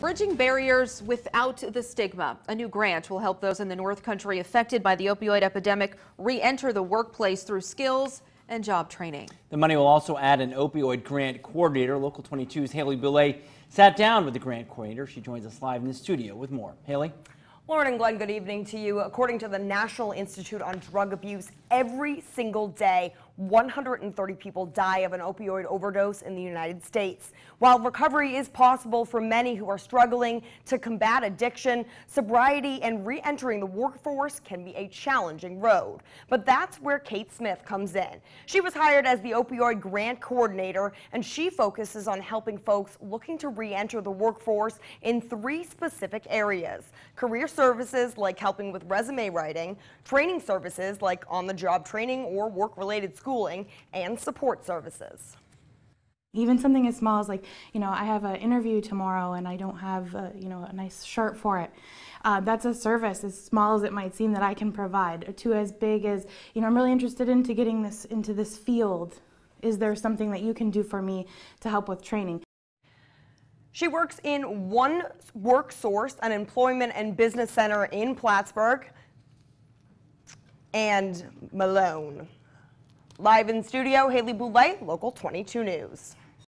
Bridging barriers without the stigma. A new grant will help those in the North Country affected by the opioid epidemic re-enter the workplace through skills and job training. The money will also add an opioid grant coordinator. Local 22's Haley Boulay sat down with the grant coordinator. She joins us live in the studio with more. Haley? Lauren and Glenn, good evening to you. According to the National Institute on Drug Abuse, every single day, 130 people die of an opioid overdose in the United States. While recovery is possible for many who are struggling to combat addiction, sobriety and re-entering the workforce can be a challenging road. But that's where Kate Smith comes in. She was hired as the opioid grant coordinator, and she focuses on helping folks looking to re-enter the workforce in three specific areas. Career services like helping with resume writing, training services like on-the-job training or work-related schooling, schooling, and support services. Even something as small as like, you know, I have an interview tomorrow and I don't have, a, you know, a nice shirt for it. Uh, that's a service, as small as it might seem, that I can provide. To as big as, you know, I'm really interested into getting this into this field. Is there something that you can do for me to help with training? She works in One Work Source, an employment and business center in Plattsburgh, and Malone. Live in studio, Haley Boulay, Local 22 News.